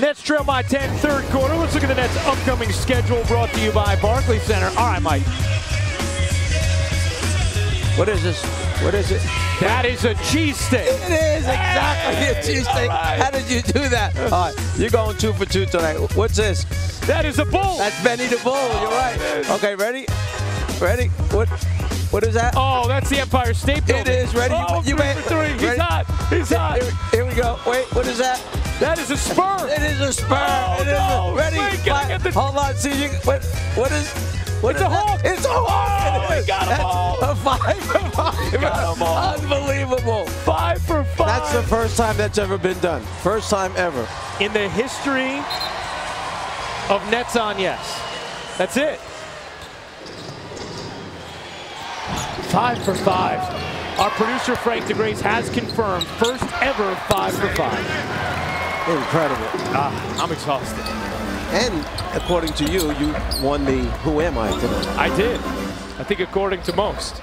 Nets trail by 10, third quarter. Let's look at the Nets' upcoming schedule brought to you by Barclays Center. All right, Mike. What is this? What is it? That is a cheesesteak. It is exactly Hey, a cheesesteak. right. How did you do that? All right, you're going two for two tonight. What's this? That is a bull. That's Benny the Bull. You're oh, right. Okay, ready? Ready? What? What is that? Oh, that's the Empire State Building. It is. Ready? Oh, You three made- for three. He's ready? hot. He's hot. Here, here we go. Wait, what is that? That is a spur. It is a spur. Oh, it is no. a, ready? Wait, can I get the- Hold on. See you. What? What is? What It's is a hawk. It's a hawk. Oh, It is. got 'em all. A five for five. got. Unbelievable. Five for five. That's the first time that's ever been done. First time ever. in the history of Nets on Yes. That's it. Five for five. Our producer Frank DeGrace has confirmed first ever five for five. Incredible. Ah, I'm exhausted. And according to you, you won the Who Am I tonight. I did. I think according to most.